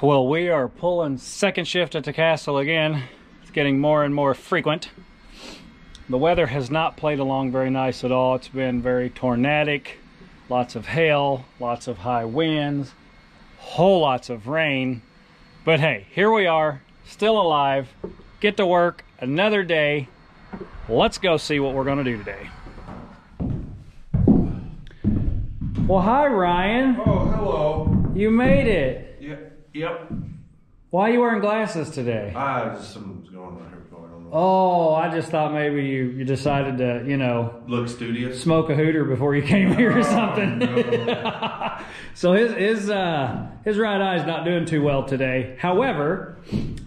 Well, we are pulling second shift at the castle again. It's getting more and more frequent. The weather has not played along very nice at all. It's been very tornadic, lots of hail, lots of high winds, whole lots of rain. But hey, here we are, still alive, get to work another day. Let's go see what we're gonna do today. Well, hi, Ryan. Oh, hello. You made it. Yep. Why are you wearing glasses today? Ah, just something's going on here. Oh, I just thought maybe you, you decided to, you know, Look studious. smoke a hooter before you came here or Oh, something. no. so his his uh, his right eye's not doing too well today. However,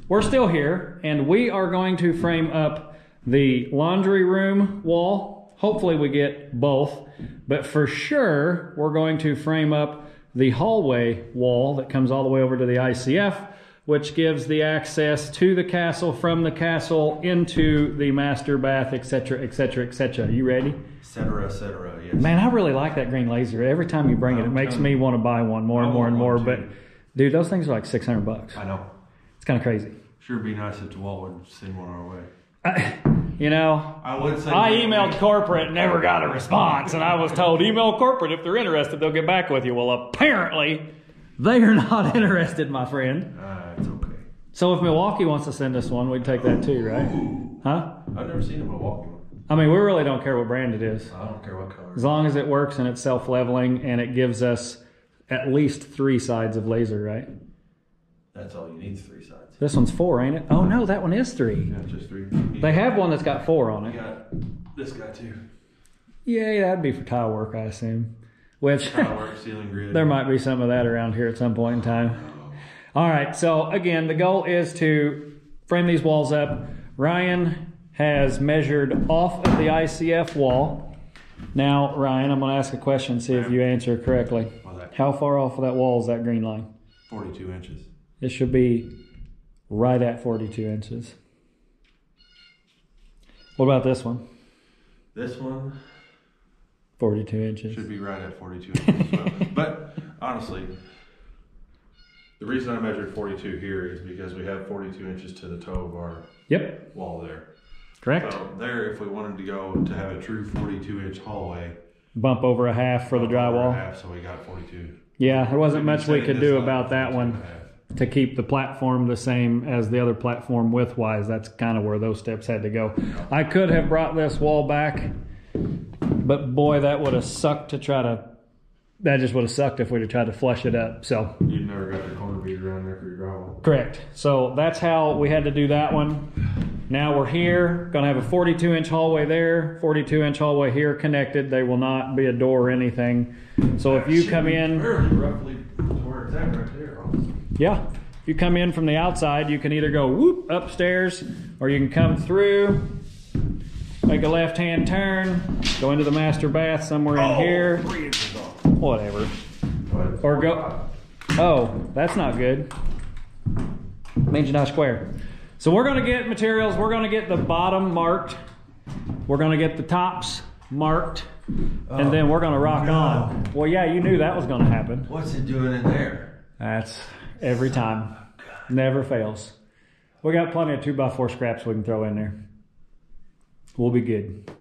we're still here, and we are going to frame up the laundry room wall. Hopefully, we get both, but for sure, we're going to frame up the hallway wall that comes all the way over to the ICF. Which gives the access to the castle from the castle into the master bath, etc., etc., etc. Are You ready? Cetera, cetera. Yes. Man, I really like that green laser. Every time you bring it, it makes me want to buy one more and more and more. But dude, those things are like six hundred bucks. I know. It's kind of crazy. Sure, be nice if DeWalt would send one our way. I, you know, I would say. I emailed corporate, never got a response, and I was told email corporate if they're interested, they'll get back with you. Well, apparently, they are not interested, my friend. Ah, it's okay. So if Milwaukee wants to send us one, we'd take that too, right? Ooh, Huh? I've never seen a Milwaukee one. I mean, we really don't care what brand it is. I don't care what color. As long as it works and it's self leveling and it gives us at least three sides of laser, right? That's all you need. is Three sides. This one's four, ain't it? Oh no, that one is three. Yeah, just three. They have one that's got four on You it. got this guy too. Yeah, that'd be for tile work, I assume. Which Firework, ceiling grid. there might be some of that around here at some point in time. All right, so again, the goal is to frame these walls up. Ryan has measured off of the ICF wall. Now, Ryan, I'm going to ask a question, see if you answer correctly. How far off of that wall is that green line? Forty-two inches. It should be right at 42 inches. What about this one? This one 42 inches. should be right at 42 inches as well. But honestly, the reason I measured 42 here is because we have 42 inches to the toe of our Yep, wall there. correct. So there, if we wanted to go to have a true 42 inch hallway, Bump over a half for the drywall. half, so we got 42. Yeah, there wasn't much we could do about that 42 one and a half. To keep the platform the same as the other platform width wise. That's kind of where those steps had to go. I could have brought this wall back, but boy, that would have sucked to try to. That just would have sucked if we'd have tried to flush it up. So You've never got the corner bead around there for your drywall. Correct. So that's how we had to do that one. Now we're here, gonna have a 42 inch hallway there, 42 inch hallway here connected. They will not be a door or anything. So if you come in, roughly to where it's at right there. Yeah, if you come in from the outside, you can either go whoop upstairs or you can come through, make a left hand turn, go into the master bath somewhere in oh, here, inches off. whatever. But Or go. Oh, that's not good. Means you're not square. So we're gonna get materials. We're gonna get the bottom marked. We're gonna get the tops marked, and oh, then we're gonna rock no. on. Well, yeah, you knew that was gonna happen. What's it doing in there? That's every oh, time. Never fails. We got plenty of two by four scraps we can throw in there. We'll be good.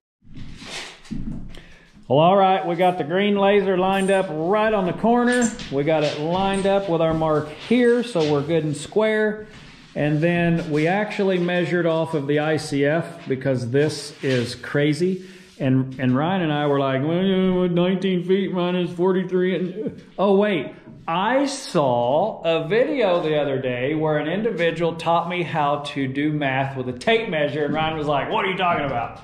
Well, all right, we got the green laser lined up right on the corner. We got it lined up with our mark here, so we're good and square. And then we actually measured off of the ICF because this is crazy. And and Ryan and I were like, well, 19 feet minus 43. And, oh, wait. I saw a video the other day where an individual taught me how to do math with a tape measure. And Ryan was like, what are you talking about?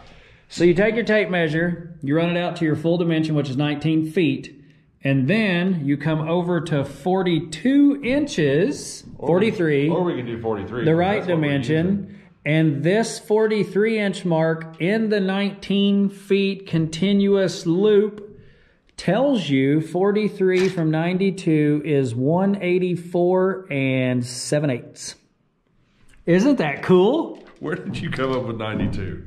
So you take your tape measure, you run it out to your full dimension, which is 19 feet, and then you come over to 42 inches, 43, Or we can do 43. the right That's what we're using. dimension, and this 43 inch mark in the 19 feet continuous loop tells you 43 from 92 is 184 and 7 eighths. Isn't that cool? Where did you come up with 92?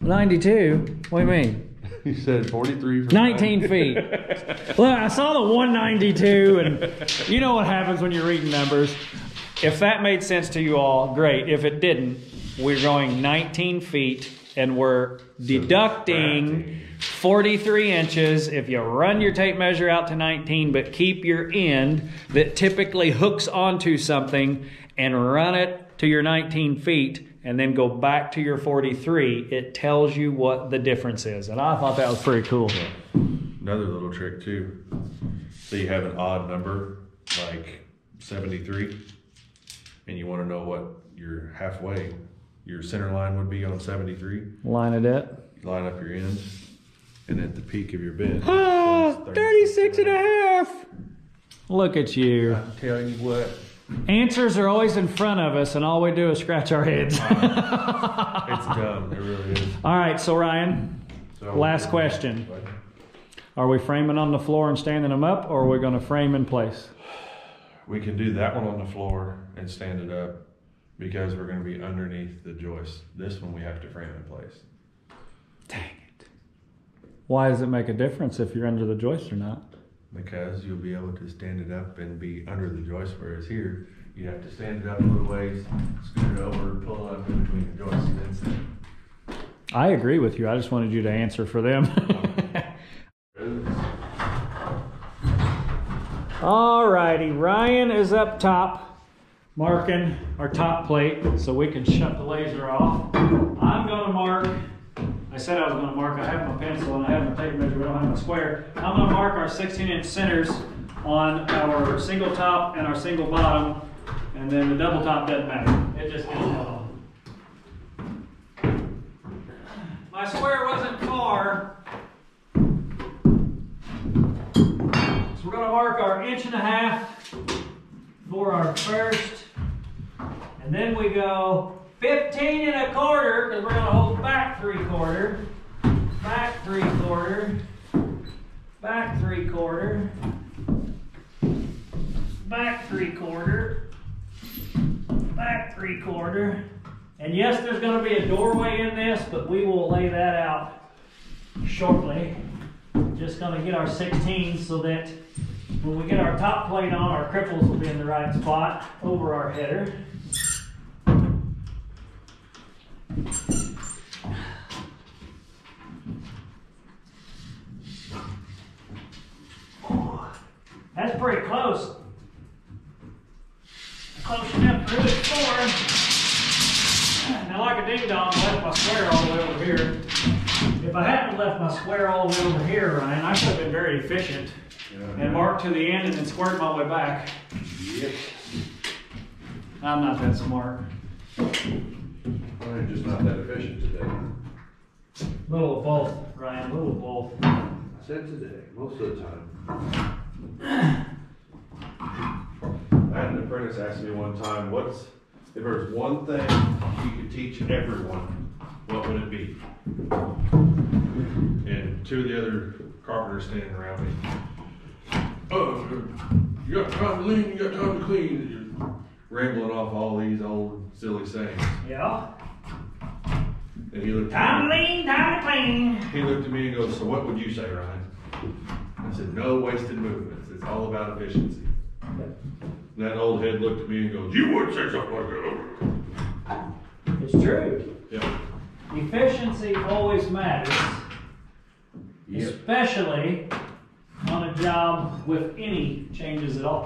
92? What do you mean? He said 43 for 19 feet. Look, I saw the 192, and you know what happens when you're reading numbers. If that made sense to you all, great. If it didn't, we're going 19 feet and we're deducting 43 inches if you run your tape measure out to 19, but keep your end that typically hooks onto something and run it to your 19 feet and then go back to your 43, it tells you what the difference is. And I thought that was pretty cool. Another little trick too. So you have an odd number like 73 and you want to know what your halfway, your center line would be on 73. Line it up. Line up your ends and at the peak of your bend. Ah, 36 and a half. Look at you. I'm telling you what, Answers are always in front of us, and all we do is scratch our heads. it's dumb. It really is. all right, so Ryan, So, Last question. are we framing on the floor and standing them up, or are we going to frame in place? We can do that one on the floor and stand it up because we're going to be underneath the joist. This one we have to frame in place. Dang it. Why does it make a difference if you're under the joist or not? Because you'll be able to stand it up and be under the joist, whereas here, you have to stand it up a little ways, scoot it over, pull it up in between the joists, and then stand. I agree with you. I just wanted you to answer for them. All righty, Ryan is up top, marking our top plate so we can shut the laser off. I'm gonna mark, I said I was gonna mark, I have my pencil and I have my tape measure, we don't have my square. I'm gonna mark our 16 inch centers on our single top and our single bottom, and then the double top doesn't matter. It just gets held on. My square wasn't far. We're gonna mark our inch and a half for our first. And then we go 15 and a quarter, because we're gonna hold back three quarter, back three quarter, back three quarter, back three quarter, back three quarter. And yes, there's gonna be a doorway in this, but we will lay that out shortly. Just gonna get our 16 so that when we get our top plate on, our cripples will be in the right spot over our header. That's pretty close. Close enough for this floor. Now, like a ding dong, I left my square all the way over here. If I hadn't left my square all the way over here, Ryan, I could have been very efficient and marked to the end and then squared my way back. Yep. I'm not that smart. I'm just not that efficient today. Little of both, Ryan. Little of both. I said today, most of the time. I had an apprentice ask me one time, what's, if there's one thing you could teach everyone, what would it be? And two of the other carpenters standing around me. Oh, you got time to lean, you got time to clean, and you're rambling off all these old silly sayings. Yeah. And he looked Time to lean, time to clean. he looked at me and goes, so what would you say, Ryan? I said, no wasted movements, it's all about efficiency. That old head looked at me and goes, you would say something like that. It's true. Yeah. Efficiency always matters, Yep. especially on a job with any changes at all.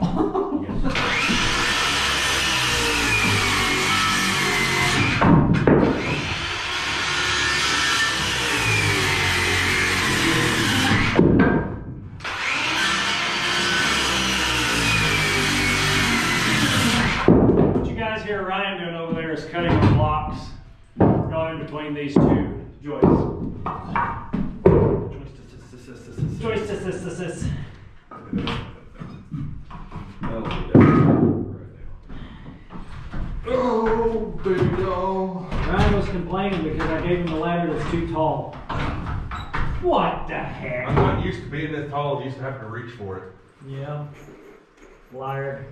What you guys hear Ryan doing over there is cutting the blocks going in between these two joists. Assist. Oh, baby doll. Ryan was complaining because I gave him the ladder that's too tall. What the heck? I'm not used to being this tall, I used to have to reach for it. Yeah. Liar.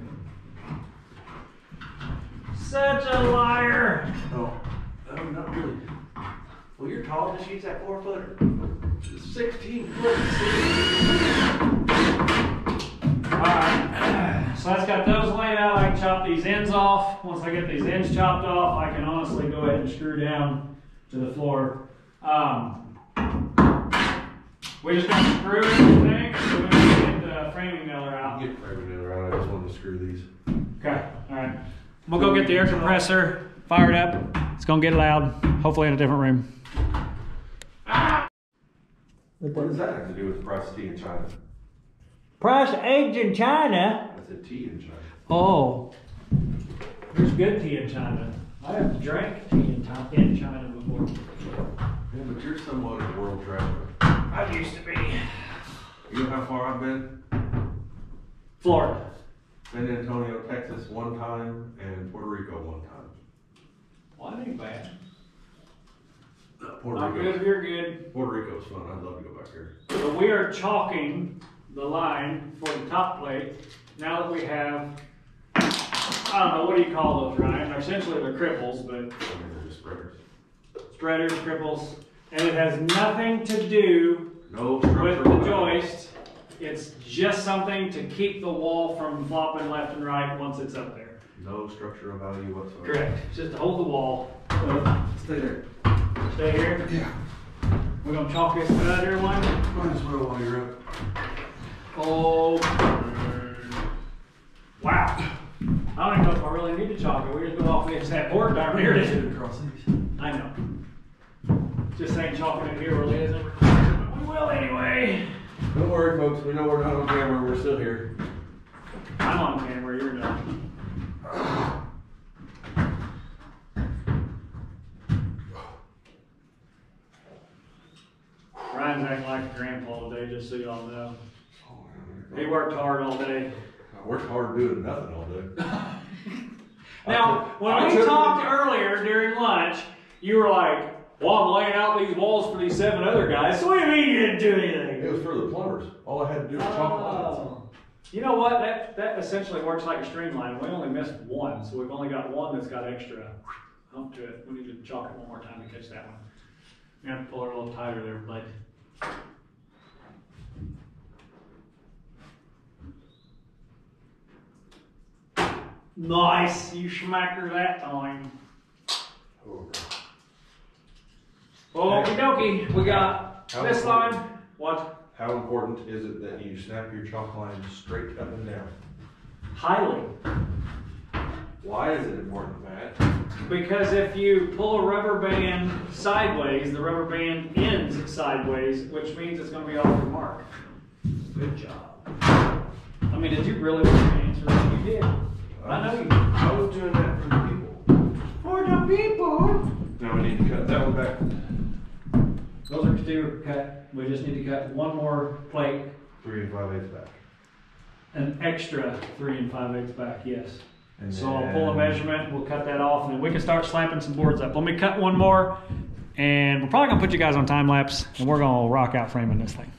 Such a liar. Oh, oh, not really. Well, you're tall, just use that four footer. Sixteen foot. Alright, so that's got those laid out. I can chop these ends off. Once I get these ends chopped off, I can honestly go ahead and screw down to the floor. Um, we just got to screw everything, so we can get the framing nailer out. Get framing it out. I just wanted to screw these. Okay, alright. We'll go get the air compressor fired up. It's gonna get loud, hopefully in a different room. What does that have to do with the price of tea in China? Price of eggs in China? I said tea in China. Oh, there's good tea in China. I have drank tea in, in China before. Yeah, but you're somewhat of a world traveler. I used to be. You know how far I've been? Florida. San Antonio, Texas one time, and Puerto Rico one time. Well, that ain't bad. Puerto Not Rico. good if you're good. Puerto Rico's fun. I'd love to go back there. So we are chalking the line for the top plate. Now that we have, I don't know, what do you call those, Ryan? Essentially they're cripples, but I mean, they're just spreaders. spreaders, cripples. And it has nothing to do No with the value. joist. It's just something to keep the wall from flopping left and right once it's up there. No structural value whatsoever. Correct. Just to hold the wall. Uh, Stay there. Stay here. Yeah. We're gonna chalk this out here one. Might as well while you're up. Oh. Wow. I don't even know if I really need to chalk it. We just go off this that board down here. to- across these. I know. Just saying chalking it here really isn't we will anyway. Don't worry, folks. We know we're not on camera. We're still here. I'm on camera, you're not. Ryan's acting like a grandpa today, just so y'all know. He worked hard all day. I worked hard doing nothing all day. Now, when I we took- talked earlier during lunch, you were like, well, I'm laying out these walls for these seven other guys. So what do you mean you didn't do anything? It was for the plumbers. All I had to do was chalk lines. Oh. You know what? That that essentially works like a streamline. We only missed one, so we've only got one that's got extra hump to it. We need to chalk it one more time to catch that one. We have to pull it a little tighter there, bud. Nice, you smacked her that time. Oh, oh, Okie dokie, we got How this line. What? How important is it that you snap your chalk line straight up and down? Highly. Why is it important, Matt? Because if you pull a rubber band sideways, the rubber band ends sideways, which means it's going to be off the mark. Good job. I mean, did you really want to answer that? You did. I know you did. I was doing that for the people. For the people. Now we need to cut that one back. Those are two cut. We just need to cut one more plate, Three and five eighths back. an extra three and five eighths back. Yes. And So I'll pull a measurement, we'll cut that off, and then we can start slapping some boards up. Let me cut one more, and we're probably gonna put you guys on time lapse, and we're gonna rock out framing this thing.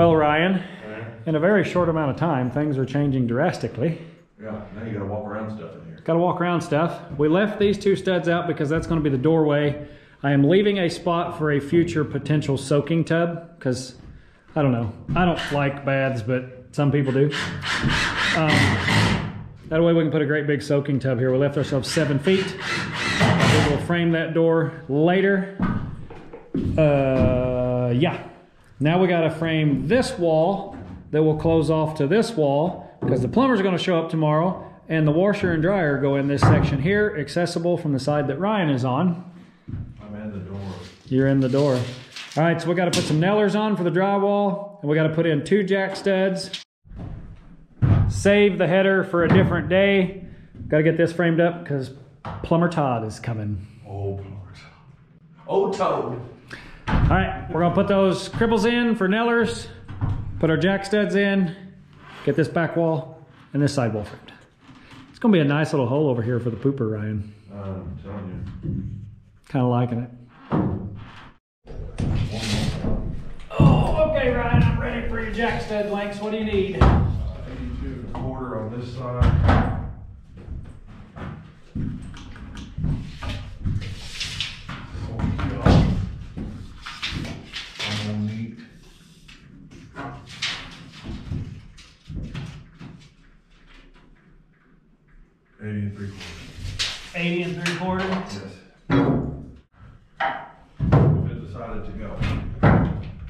Well, Ryan, in a very short amount of time, things are changing drastically. Yeah, now you gotta walk around stuff in here. Got to walk around stuff. We left these two studs out because that's going to be the doorway. I am leaving a spot for a future potential soaking tub because I don't know. I don't like baths, but some people do. Um, that way we can put a great big soaking tub here. We left ourselves seven feet. We will frame that door later. Uh, yeah. Now we got to frame this wall that will close off to this wall because the plumber's going to show up tomorrow and the washer and dryer go in this section here, accessible from the side that Ryan is on. I'm in the door. You're in the door. All right, so we got to put some nailers on for the drywall, and we got to put in two jack studs. Save the header for a different day. Got to get this framed up because plumber Todd is coming. Oh, Lord. Oh, Toad. All right, we're gonna put those cripples in for nailers, put our jack studs in, get this back wall and this side wall framed. It's gonna be a nice little hole over here for the pooper, Ryan. Um, I'm telling you. Kind of liking it. Oh, okay, Ryan, I'm ready for your jack stud lengths. What do you need? Uh, you. Eighty-two and a quarter on this side. Oh, God. I'm gonna need. Eighty and three quarters. 80 and three quarters. Yes. If it decided to go.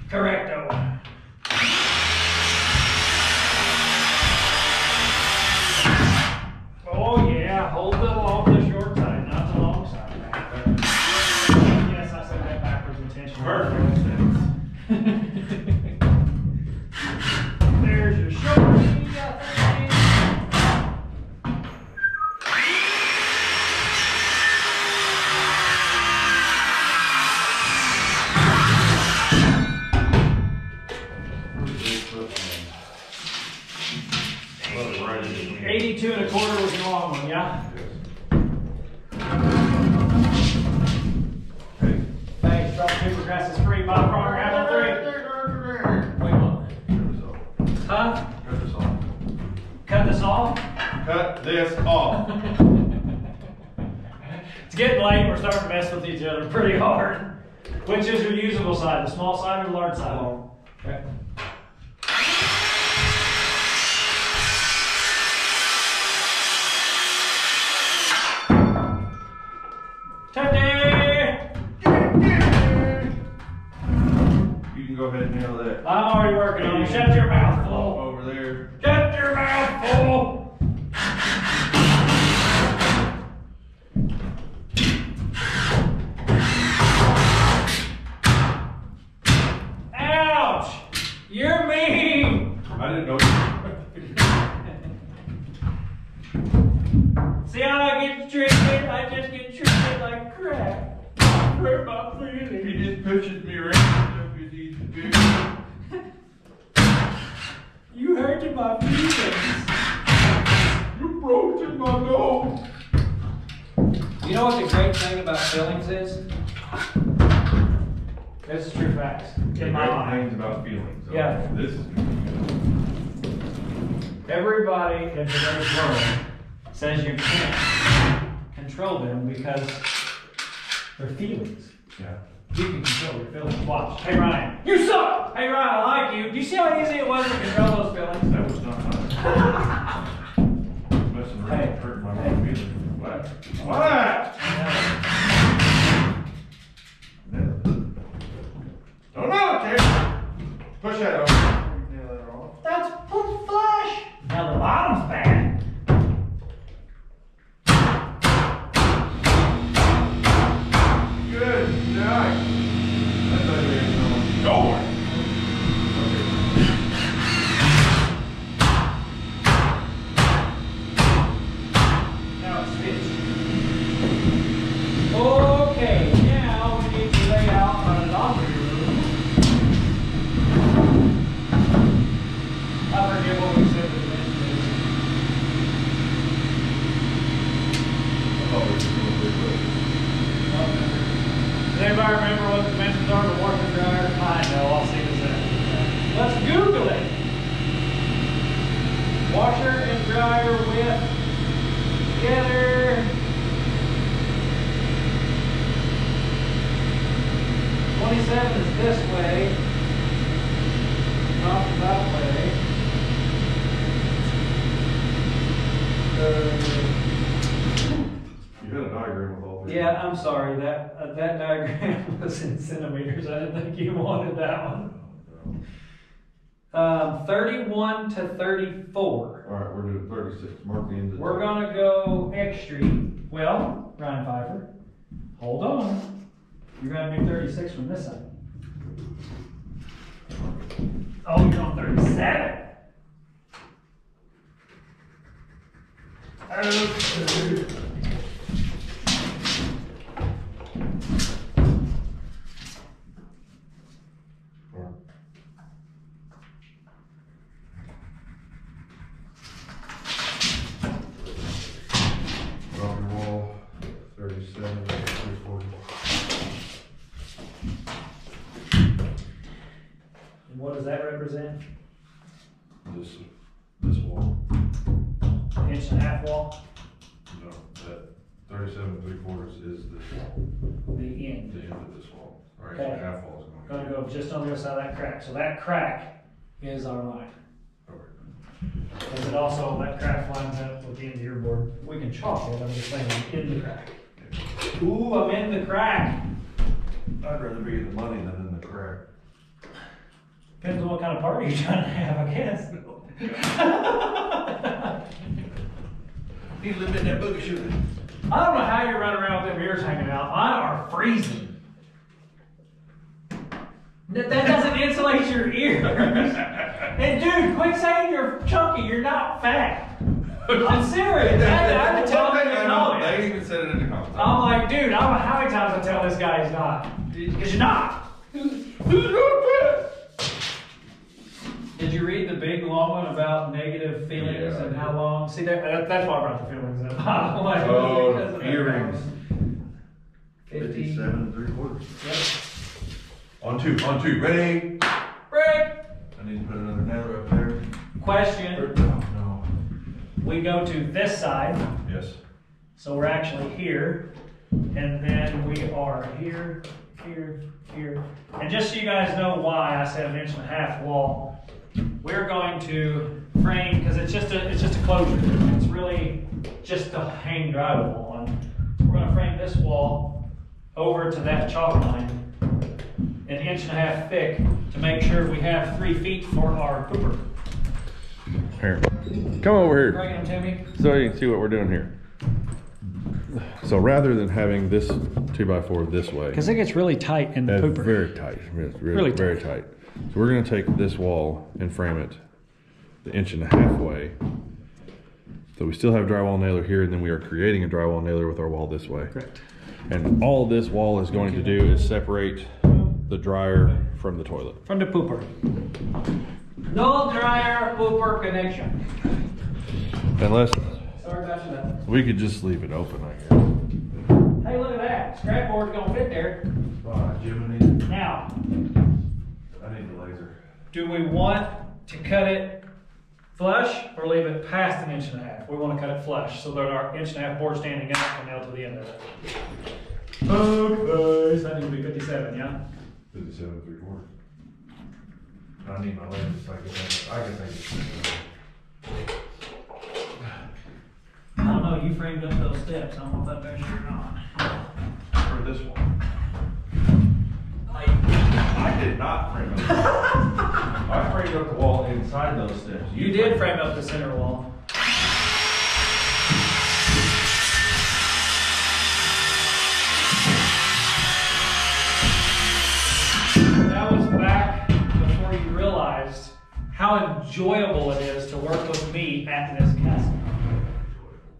Correcto. Mess with each other pretty hard. Which is your usable side, the small side or the large side? Okay. Turkey! You can go ahead and nail that. I'm already working on it, shut your mouth, because they're feelings. Yeah. You can control your feelings. Watch. Hey Ryan, you suck! Hey Ryan, I like you. Do you see how easy it was to control those feelings? That was not nice. Messing around, Hey. hurting my Hey. feelings. What? What? Don't know, kid. Push that over. Nail that off. That's poop flash. Now the bottom's bad. Good night. I thought you were going nowhere. Now it's fixed. Okay, now we need to lay out our laundry room. I forget what we said we meant to do. Oh, it's doing pretty Does anybody remember what the dimensions are of the washer and dryer? I know, I'll see this in. Let's go! Washer and dryer width together. Twenty-seven is this way. Top is that way. Uh, You had a diagram with all three. yeah, I'm sorry, that, uh, that diagram was in centimeters, I didn't think you wanted that one. Um, thirty-one to thirty-four. All right, we're doing thirty-six, mark the end of. We're gonna go extra. well, Ryan Pfeiffer, hold on. You're gonna do thirty-six from this side. Oh, you're on thirty-seven. Okay. Thirty-seven, three quarters is this wall, the the end. end of this wall. All right, Okay. so half wall is Gonna gonna go just on the other side of that crack, so that crack is our line. be. Okay. Does it also, that crack lines up with the end of your board? We can chalk it, I'm just saying, I'm in the crack. Ooh, I'm in the crack. I'd rather be in the money than in the crack. Depends on what kind of party you're trying to have, I guess. He lived in that book shooting. I don't know how you're running around with them ears hanging out. Mine are freezing. That, that doesn't insulate your ears. And dude, quit saying you're chunky. You're not fat. I'm serious. I, I can tell him you're not. They even said it in the comments. I'm like, dude, I don't know how many times I tell this guy he's not. Because you're not. Who's not fat? Did you read the big long one about negative feelings Yeah. and how long? See, that, that- that's why I brought the feelings up. I'm like, Oh, because of that earrings. problem. Fifty. Fifty-seven, three quarters. Yep. On two, on two, ready? Break. I need to put another nailer up there. Question. No, no. We go to this side, Yes. so we're actually here, and then we are here, here, here. And just so you guys know why I said an inch and a half wall, we're going to frame because it's just a it's just a closure. It's really just to hang drywall on. We're going to frame this wall over to that chalk line, an inch and a half thick, to make sure we have three feet for our pooper. Here, come over here Bring them to me. so you can see what we're doing here. So rather than having this two by four this way, Because it gets really tight in the that's pooper. very tight, it's really, Really very tight. So we're gonna take this wall and frame it the inch and a half way. So we still have drywall nailer here, and then we are creating a drywall nailer with our wall this way. Correct. And all this wall is going to do is separate the dryer from the toilet. From the pooper. No dryer pooper connection. Unless Sorry about that. we could just leave it open, I guess. Hey, look at that. Scrap board's gonna fit there. Jim, Now, I need the laser. do we want to cut it flush or leave it past an inch and a half? We wanna cut it flush so that our inch and a half board standing up can nail to the end of it. Okay, so that needs to be fifty-seven, yeah? Fifty-seven, three quarters. I need my laser so I can, take- I can take it. I don't know, you framed up those steps. I don't know if that measures or not. For this one. I did not frame up. I framed up the wall inside those steps. You did frame up the center wall. That was back before you realized how enjoyable it is to work with me at this castle.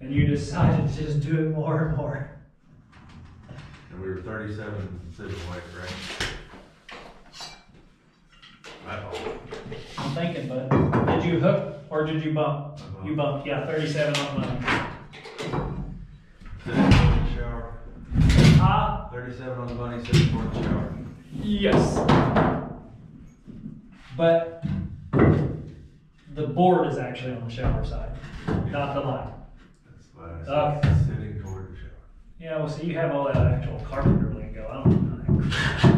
And you decided to just do it more and more. And we were thirty-seven city away, correct? I'm thinking, but did you hook or did you bump? You bumped, yeah, 37 on the money. Sitting in the shower. Ah, Thirty-seven on the money, sitting for the shower. Yes. But The board is actually on the shower side, not the line. That's why I said sitting toward the shower. Yeah, well, see, you have all that actual carpenter lingo. I don't know.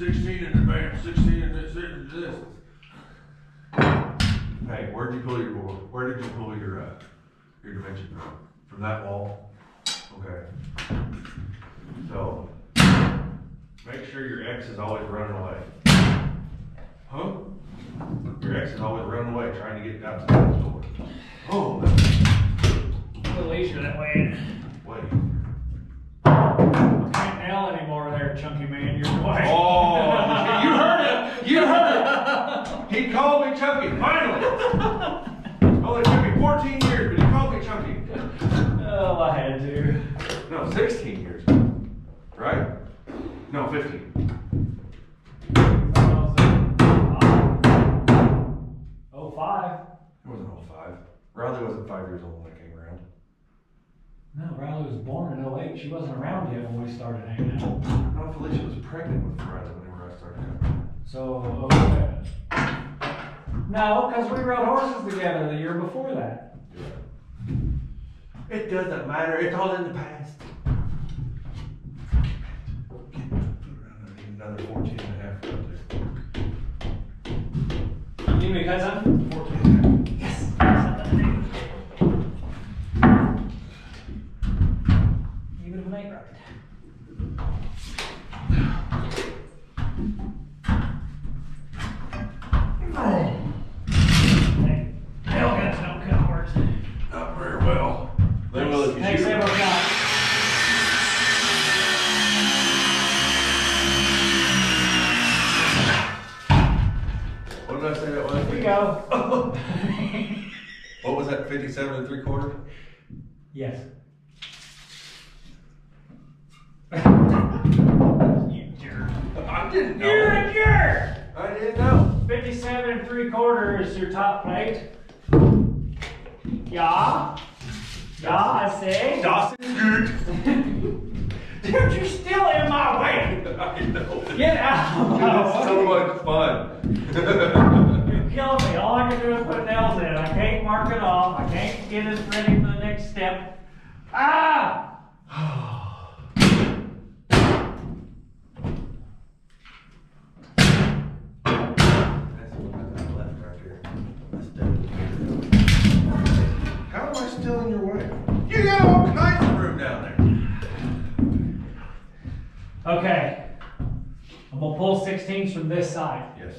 Sixteen in advance, sixteen in this, this, this. Hey, where'd you pull your? Where did you pull your uh, your dimension from? From that wall? Okay. So make sure your X is always running away. Huh? Your ex is always running away trying to get out to the door. Oh, A little easier that way. wait. Can't nail anymore there, chunky man. You're white. Oh, you heard it. You heard it. He called me Chunky, finally. Oh, Only took me 14 years, but he called me Chunky. Oh, I had to. No, 16 years. Right? No, 15. Oh, five. It wasn't 05. Riley wasn't five years old when I came around. No, Riley was born in 08. She wasn't around yet when we started hanging out. No, Felicia was pregnant with Riley whenever I started coming. So, okay. No, because we rode horses together the year before that. It doesn't matter. It's all in the past. Another 14 and a half foot there. You because I'm What was that, 57 and three quarter? Yes. you jerk. I didn't know. You're a jerk! I didn't know. 57 and three quarter is your top plate. Yeah. Yeah, I say. Dawson's good. Dude, you're still in my way. I know. Get out of Dude, my it's so much fun. You're killing me. All I can do is put nails in. I can't mark it off. I can't get us ready for the next step. Ah! That's what I left right here. That's definitely- How am I still in your way? You got all kinds of room down there. Okay. I'm gonna pull 16s from this side. Yes.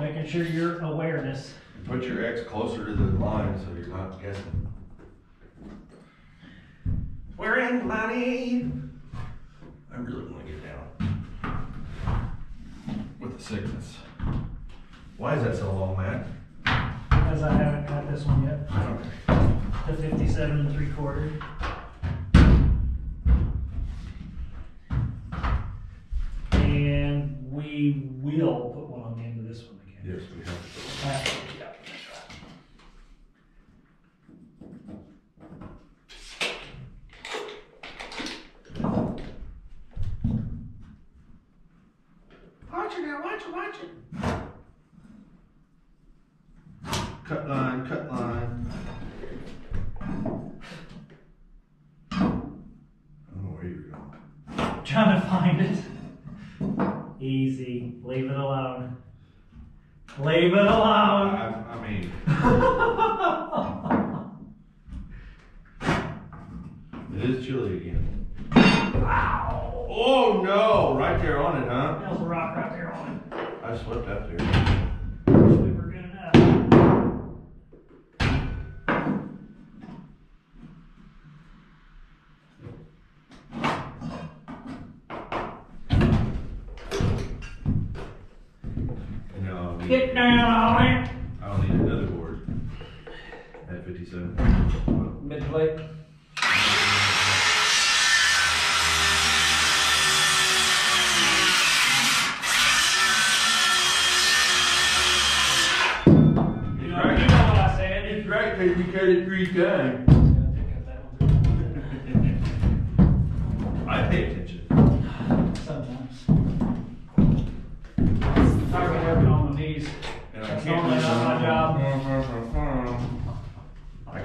Just making sure your awareness. Put your X closer to the line so you're not guessing. We're in money. I really want to get down. With the sickness. Why is that so long, Matt? Because I haven't got this one yet. Okay. The 57 and three quarter. And we will Yes, we have. Watch it now, watch it, watch it. Cut line, cut line. I don't know where you're going. Trying to find it. Easy. Leave it alone. Leave it alone. I, I mean, it is chilly again. wow. Oh no, right there on it, huh? There's a rock right there on it. I slipped up there. Down on it. I'll need another board at fifty-seven. Mid plate. You know, you know what I said. right because you cut it three times.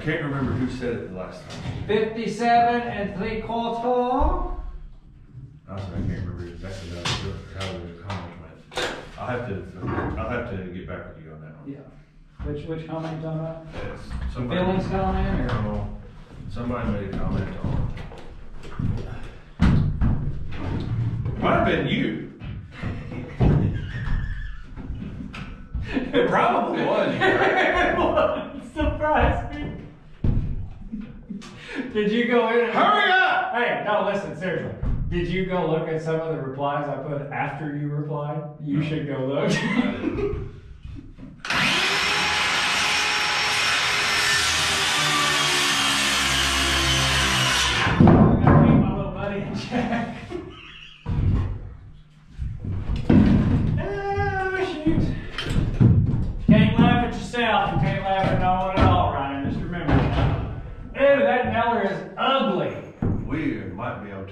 Can't remember who said it the last time. Fifty-seven and three quarter. Also, I can't remember exactly how, the- comment went. I'll have to, I'll have to get back with you on that one. Yeah. Which, which comment you talking about? It's somebody- Feelings comment or? No, Somebody made a comment on. it. Might have been you. It probably was. Surprise me. Did you go in and? Hurry up! Hey, no, listen, seriously. Did you go look at some of the replies I put after you replied? You should go look.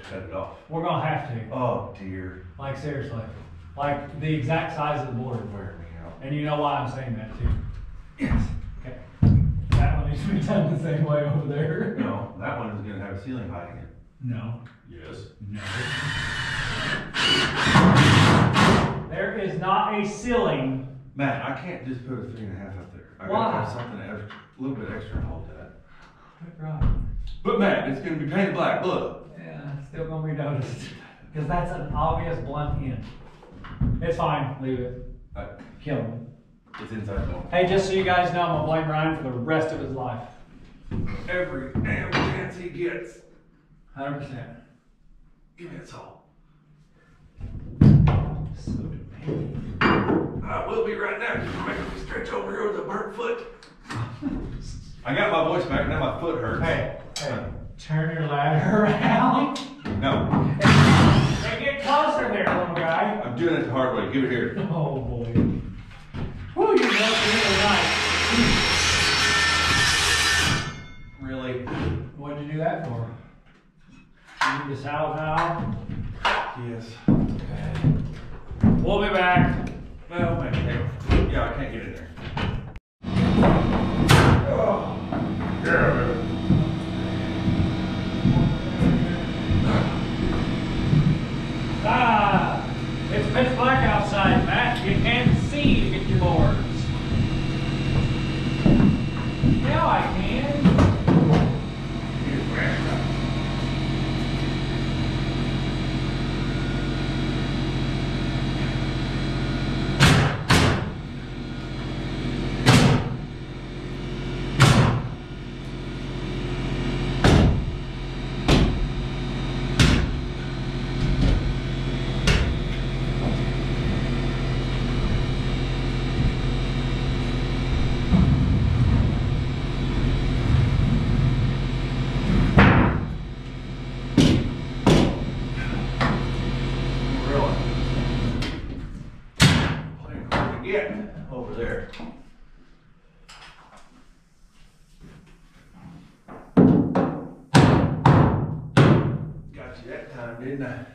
cut it off. We're gonna have to. Oh dear. Like seriously. Like the exact size of the board. Wear me out. And you know why I'm saying that too. Yes. Okay. That one needs to be done the same way over there. No, that one is gonna have a ceiling height again. No. Yes. No. There is not a ceiling. Matt, I can't just put a three and a half up there. I Why? gotta have something extra, a little bit extra to hold that. Right. But Matt, it's gonna be painted black, look. Yeah, it's still gonna be noticed. Because that's an obvious blunt end. It's fine, leave it. Uh, Kill me. It's inside the wall. Hey, just so you guys know, I'm gonna blame Ryan for the rest of his life. Every damn chance he gets. Hundred percent. Give me a salt. So demanding. I will be right now. You're making me stretch over here with a burnt foot. I got my voice back, now my foot hurts. Hey, hey, turn your ladder around. No, Hey, get closer there, little guy. I'm doing it the hard way. Give it here. Oh boy. Whew, you're look really nice. Really? What'd you do that for? You need the salve now? Yes. We'll be back. Well, maybe. Yeah, I can't get in there. Ah, it's pitch black outside, Matt. You can't see to get your boards. Now I can. Really? Playing hard to get over there. Got you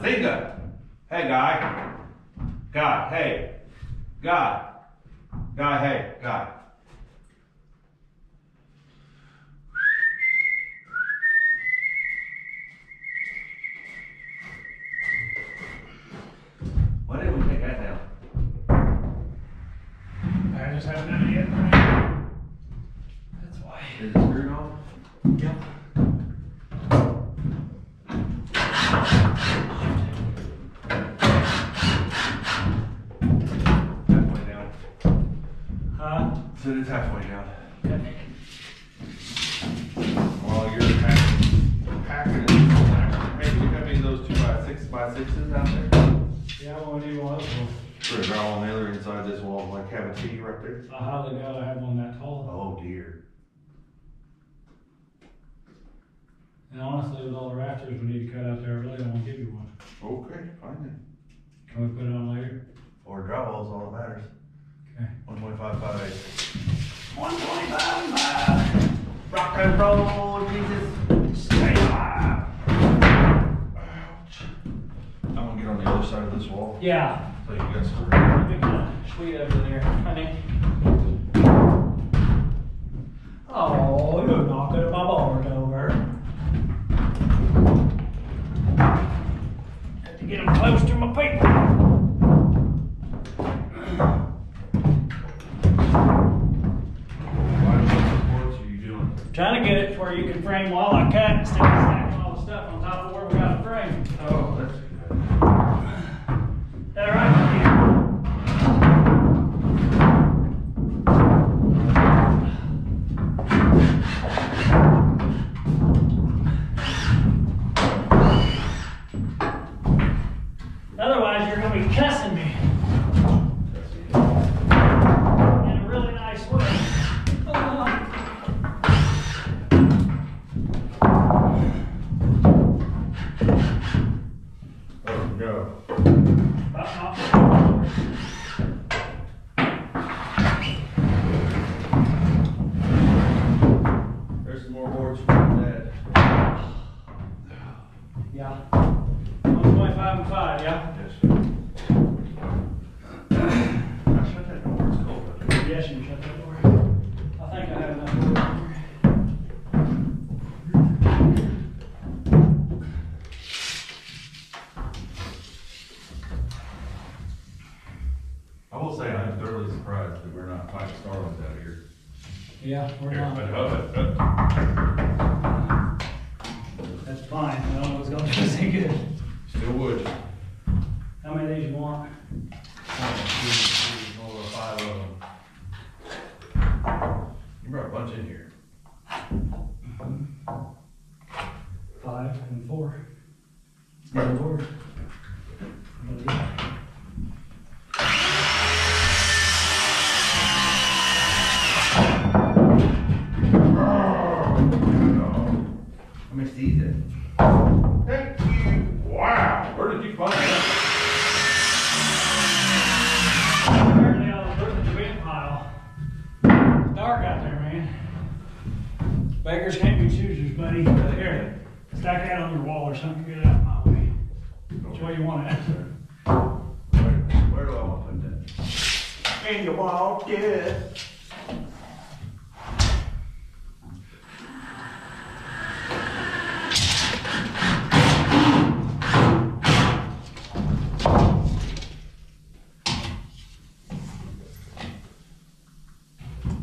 Bazinga! Hey, guy. Guy, hey. Guy. Guy, hey, guy. Why didn't we take that down? I just haven't it is halfway down. While you're packing, packing it, hey, you got any of those two by six by sixes out there? Yeah, what do you want? Put a growl on inside this wall, like have a T right there. I highly doubt I have one that tall. Oh dear. And honestly, with all the rafters we need to cut out there, I really don't want to give you one. Okay, fine then. Can we put it on later? Or drywall is all that matters. One twenty-five, five eight. One twenty-five, Rock and roll, Jesus. Stay alive. Ouch. I'm gonna get on the other side of this wall, Yeah. so you. Big one. Sweet over there, honey. Oh, you're knocking my board over. Have to get them close to my people. Trying to get it to where you can frame while I cut of stacking all the stuff on top of where we got to frame. Oh, that's good. Is that right? Otherwise, you're gonna be cussing me Yeah, we're not. but, uh,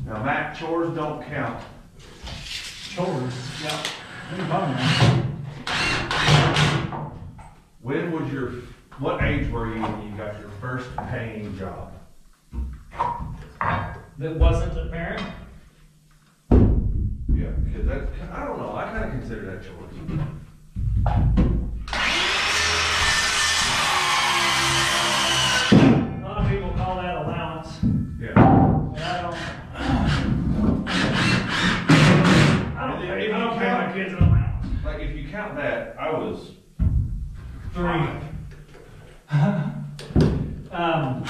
Now, Matt, chores don't count. Chores. Yeah. What are you? When was your, what age were you when you got your first paying job? That wasn't a parent? Yeah, because that, I don't know, I kind of consider that chores. Three. Um,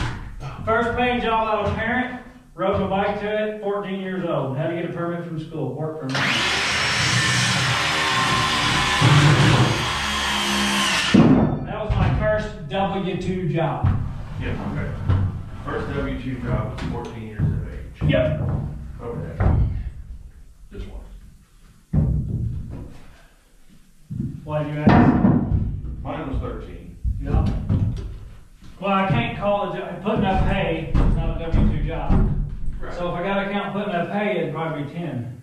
first paying job I was parent, rode my bike to it, fourteen years old, had to get a permit from school, work me. That was my first W two job. Yeah, okay. First W two job was fourteen years of age. Yep. Over that. Just once. Why did you ask? Mine was thirteen. Yeah. Well, I can't call it, a- putting up pay, it's not a W two job. So if I gotta count putting up pay, it'd probably be ten.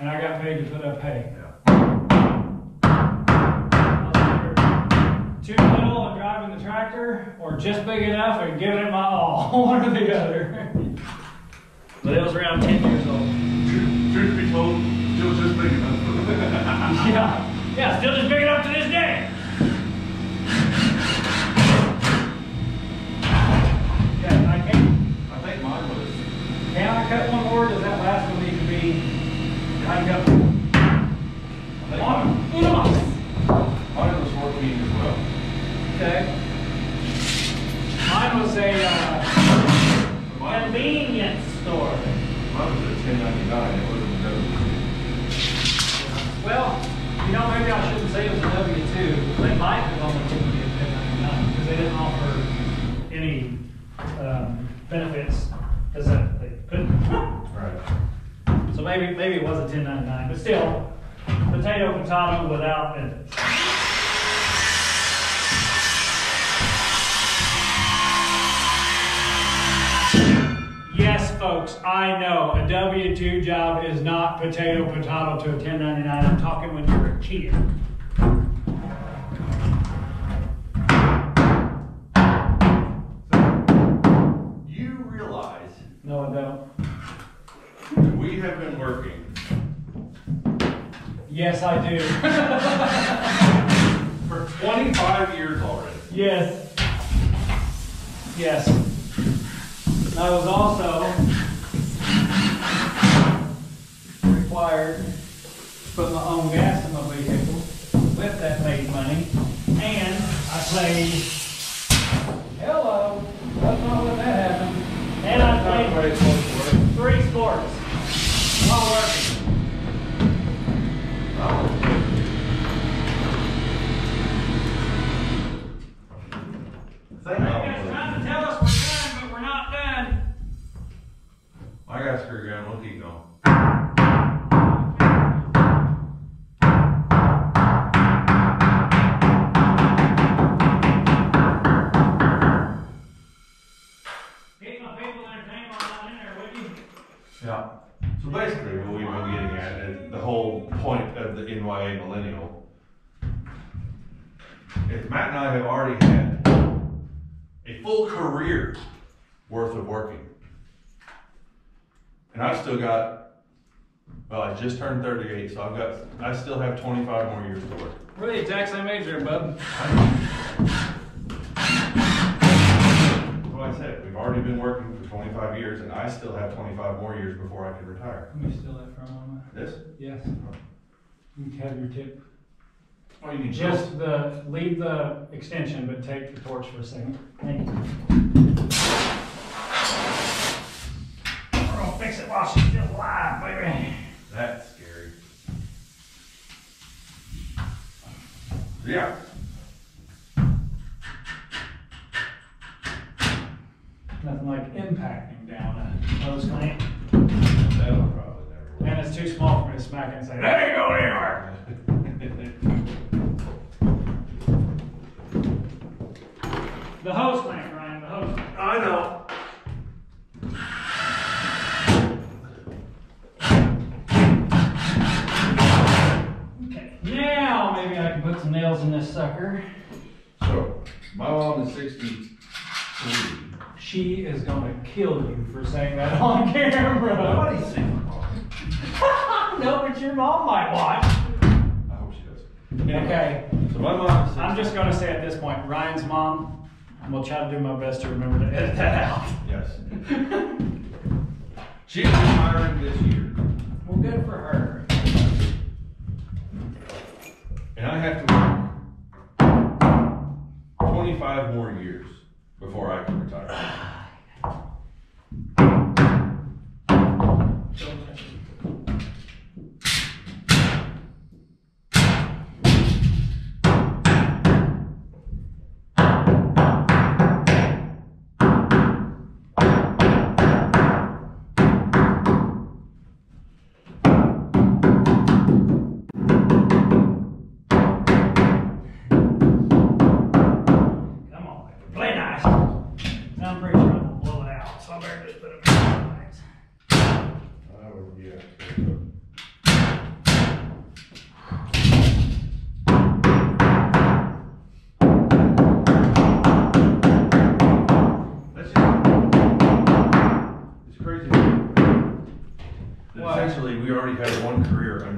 And I got paid to put up pay. Yeah. Too little and driving the tractor, or just big enough and giving it my all, one or the other. But it was around ten years old. Truth, truth be told, it was just big enough. Yeah, yeah, still just big enough to this day. Can I cut one more? Does that last one need to be? Can I cut one? On, unos. Mine was 14 as well. Okay. Mine was a uh, convenience store. Mine was a 1099. It wasn't a W. Well, you know, maybe I shouldn't say it was a W2. They might have only given me a 1099 because they didn't offer any um, benefits maybe maybe it was a ten ninety nine, but still, potato potato without benefits. Yes, folks, I know a W two job is not potato potato to a ten ninety nine. I'm talking when you're a kid. You realize No, I don't. We have been working Yes, I do. for twenty-five years already. Yes. Yes. I was also required to put my own gas in my vehicle with that paid money. And I played, hello, that's not what that happened. And I played three sports I got screwed gun, we'll keep going. Basically, what we've been getting at is the whole point of the NYA millennial. Is Matt and I have already had a full career worth of working. And I've still got, well, I just turned 38, so I've got, I still have 25 more years to work. We're the exact same age there, bud. Like I said, we've already been working for 25 years, and I still have 25 more years before I can retire. Let me steal that for a moment. This? Yes. You can have your tip. Oh, you need Just the, leave the extension, but take the torch for a second. Thank you. It and say, that ain't going Ryan's mom, I'm gonna try to do my best to remember to edit that out. Yes. She's retiring this year, Well, good for her. and I have to work twenty-five more years before I can retire. Out, so I better just put it in the bags. I would, yeah. That's just, it's crazy. That What? Essentially, we already had one career under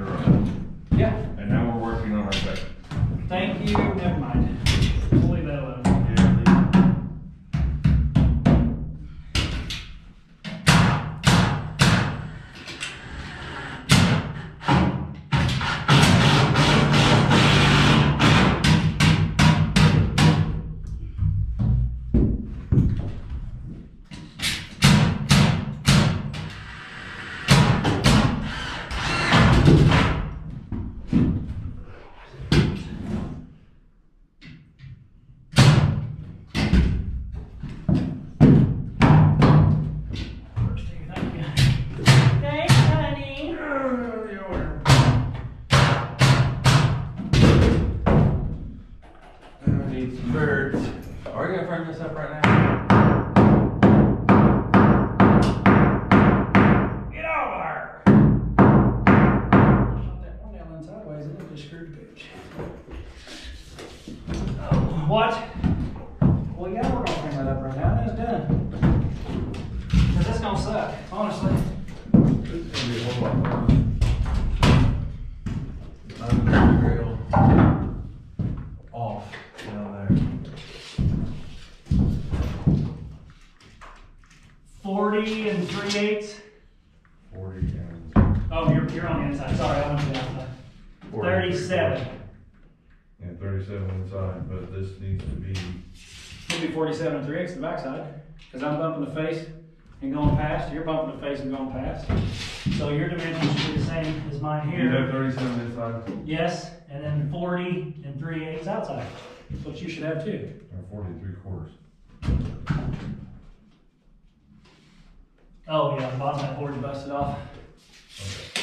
40 and 3 eighths? 40. Oh, you're, you're on the inside. Sorry, I went to the outside. 37. Yeah, 37 inside, but this needs to be. It'll be 47 and 3 eighths the backside. Because I'm bumping the face and going past. You're bumping the face and going past. So your dimensions should be the same as mine here. You have 37 inside? Yes, and then 40 and 3 eighths outside. That's what you should have too. Or 40 and 3 quarters. Oh, yeah, the bottom of that board busted off.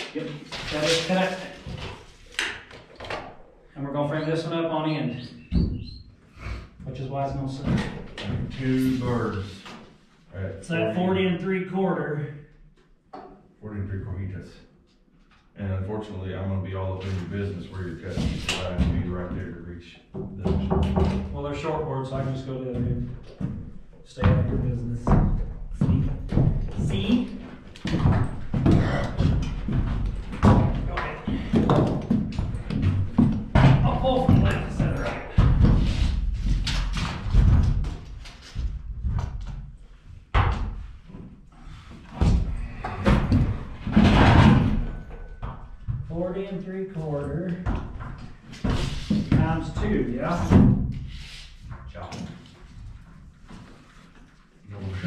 Okay. Yep, that is correct. And we're gonna frame this one up on end. Which is why it's gonna Two birds. So that forty and three quarter, Forty and three quarters. And unfortunately, I'm gonna be all up in your business where you're cutting, have to be right there to reach the. well, they're short boards, so I can just go to the other end. Stay out of your business. See? See?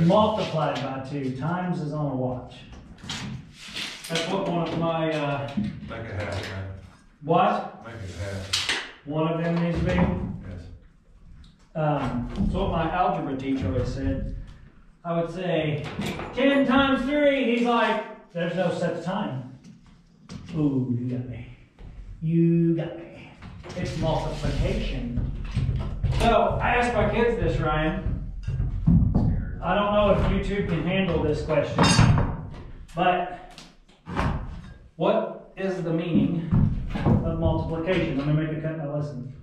Multiplied by two, times is on a watch. That's what one of my, uh, Make it half, man. what? Make it half, One of them needs to be. yes. Um, so what my algebra teacher always said, I would say, ten times three, he's like, there's no set time. Ooh, you got me. You got me. It's multiplication. So, I asked my kids this, Ryan. I don't know if YouTube can handle this question, but what is the meaning of multiplication? Let me make a cut and a listen.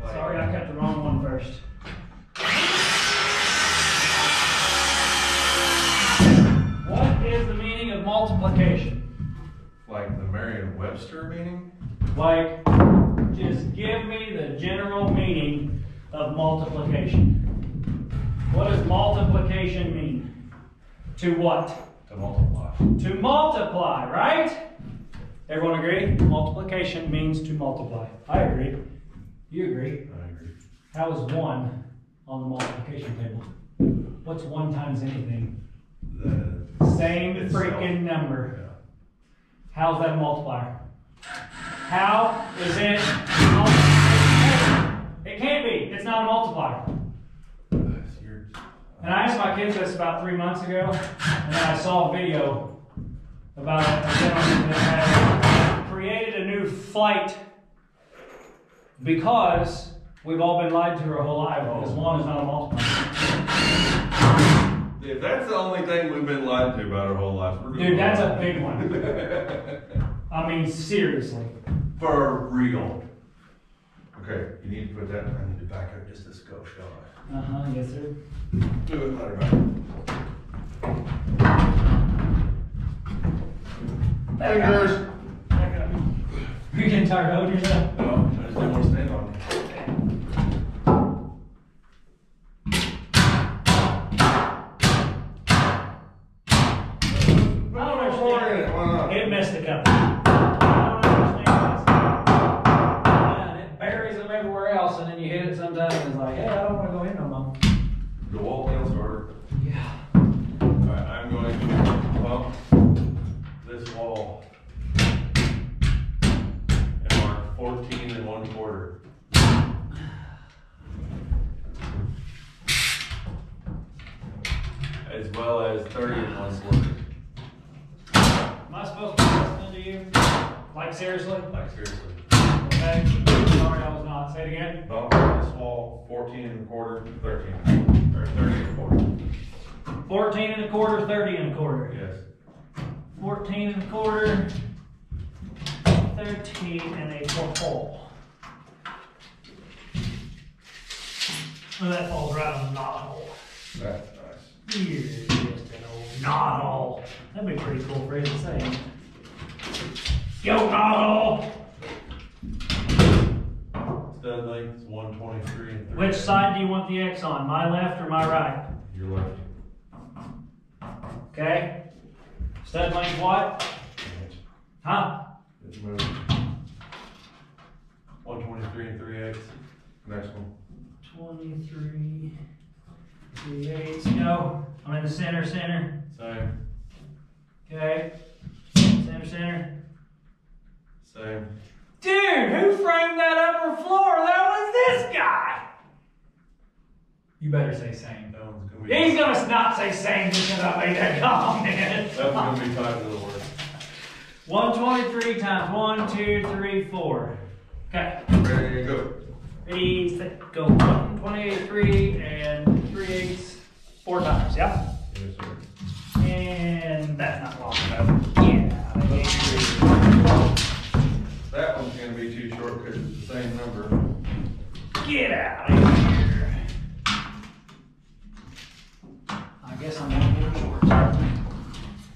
Sorry, I cut the wrong one first. What is the meaning of multiplication? Like the Merriam-Webster meaning? Like, just give me the general meaning of multiplication. What does multiplication mean? To what? To multiply. To multiply, right? Everyone agree? Multiplication means to multiply. I agree. You agree? I agree. How is one on the multiplication table? What's one times anything? The. Same freaking number. Yeah. How's that multiplier? How is it? It can't be. It's not a multiplier. And I asked my kids this about three months ago, and then I saw a video about a gentleman that had created a new flight because we've all been lied to our whole life because one is not a multiplier. If that's the only thing we've been lied to about our whole life. Dude, that's a big one. I mean, seriously. For real. Okay, you need to put that, I need to back up just a skosh, don't Uh huh. Yes, sir. Do it later, man. There goes. You getting tired of holding yourself? No, I just didn't want to stand on it. Say it again. Bump on this wall, fourteen and a quarter, thirteen, or thirty and a quarter. 14 and a quarter, 30 and a quarter. Yes. 14 and a quarter, 13 and a quarter. Oh, that falls right on the knot hole. That's nice. You're just an old knot hole. That'd be pretty cool for you to say. Yo, knot hole! Stud length one twenty-three and three. Which side do you want the X on, my left or my right? Your left. Okay? Stud length what? Huh? It's moving. One twenty-three and three eighths. Next one. 23, 3 eighths, go. I'm in the center, center. Same, Okay. Center, center. same. Dude, who framed that upper floor? That was this guy. You better say same. That one's gonna be. He's gonna not say same because I made that comment. That one's gonna be tied to the word. 123 times 1, 2, 3, 4. Okay. Ready to go. Ready, set, go. 128, 3, and 3 eighths, 4 times. Yep. Yes, sir. And that's not long enough. Yeah. I think three. That one's gonna be too short because it's the same number. Get out of here. I guess I'm gonna get short.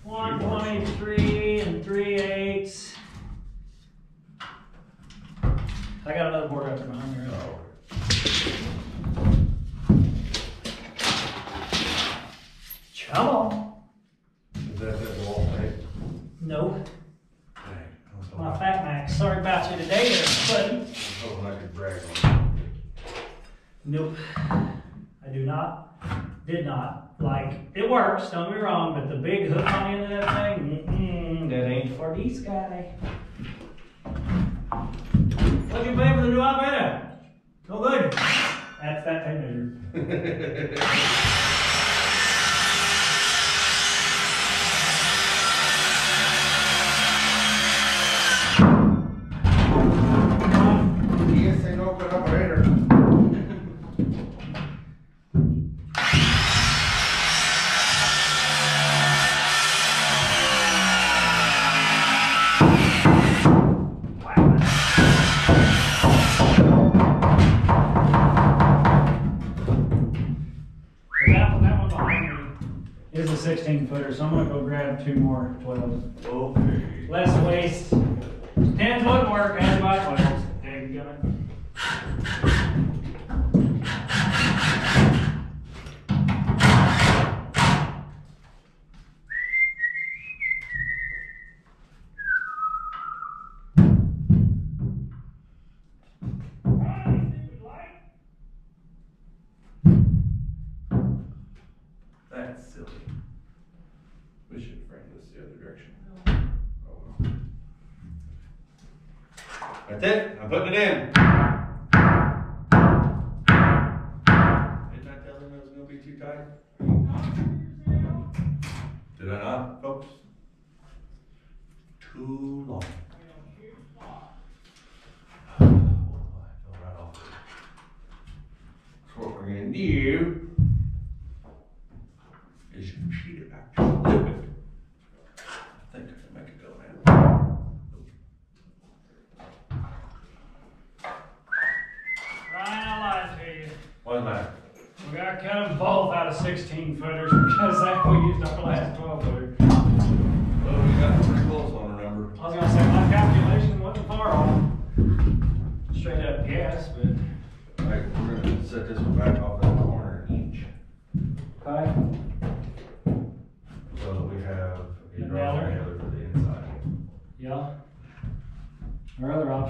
One twenty-three and three eighths. I got another board up there behind me. right? Oh. Come on. Is that that wall tape? No, Dang, I was my FatMax. Sorry about you today. I was hoping I could brag on Nope. I do not, did not, like, it works, don't me wrong, but the big hook on the end of that thing, mm-mm, that ain't for this guy. What you pay for the new operator? No good. That's that tape measure. putting it in.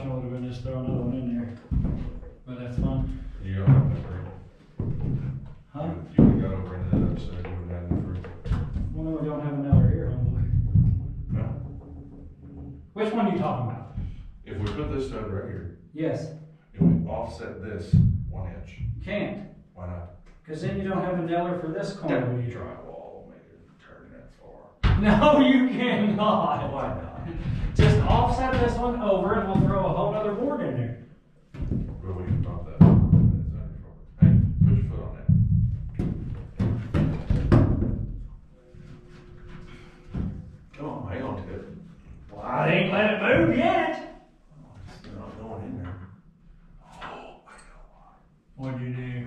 Option would have been just throw another one in there, but that's fine. You don't have enough room. Huh? You can go over into the other side, you wouldn't have enough room. Well, no, we don't have another here, homeboy. No? Which one are you talking about? If we put this stud right here, Yes, and we offset this one inch, you can't, why not? cause then you don't have a nailer for this corner. That we drywall, make it turn that far. No, you cannot. Why not? Just offset this one over and we'll throw a whole other board in there. But we can pop that. Hey, put your foot on that. Come on, hang on to it. Well, I ain't let it move yet. Oh, it's not going in there. Oh, What'd you do?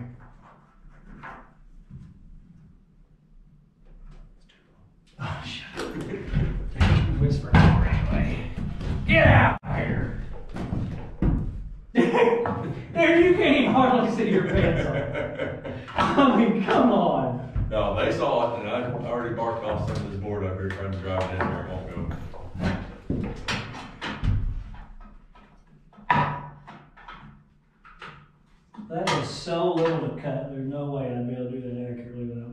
Oh, shut up. Whisper. Get out of here! Dude, you can't even hardly see your pants I mean, come on. No, they saw it, and I already barked off some of this board up here trying to drive it in there. It won't go. That is so little to cut. There's no way I'd be able to do that accurately without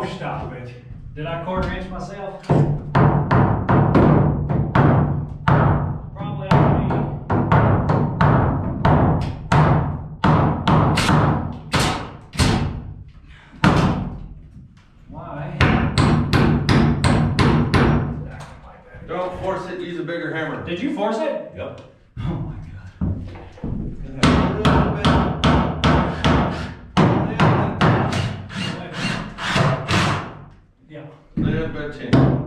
Oh, stop it. Did I quarter inch myself? rotate.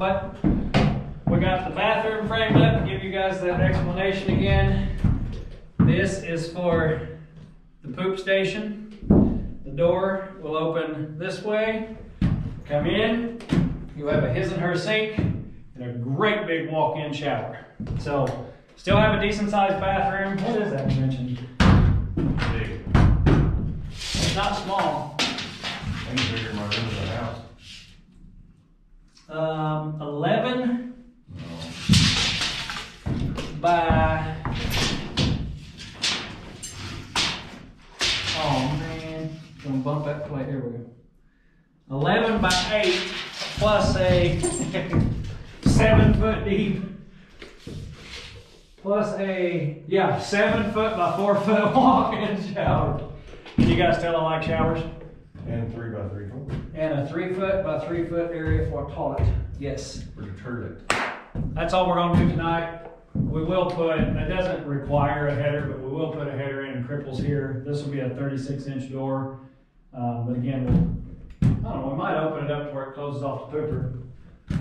But we got the bathroom framed up. Give you guys that explanation again. This is for the poop station. The door will open this way. Come in. You have a his and her sink and a great big walk-in shower. So, still have a decent sized bathroom. What is that dimension? Big. It's not small. I think bigger than my room in the house. Um, 11 by. Oh man, gonna bump that plate. Here we go. 11 by 8 plus a 7 foot deep. Plus a, yeah, 7 foot by 4 foot walk in shower. You guys tell I like showers? And three by three And a 3 foot by 3 foot area for a toilet. Yes. for detergent. That's all we're gonna do tonight. We will put, it doesn't require a header, but we will put a header in and cripples here. This will be a thirty-six inch door. Um, but again, we'll, I don't know, we might open it up to where it closes off the pooper.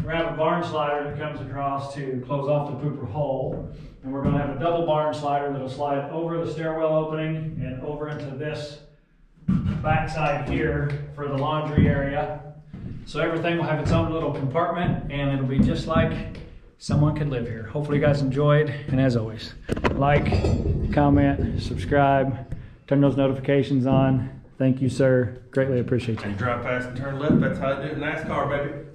We have a barn slider that comes across to close off the pooper hole. And we're gonna have a double barn slider that'll slide over the stairwell opening and over into this backside here for the laundry area. So everything will have its own little compartment and it'll be just like someone could live here. Hopefully you guys enjoyed. And as always, like, comment, subscribe, turn those notifications on. Thank you, sir. Greatly appreciate you. Drive fast and turn left, that's how I do it NASCAR, baby.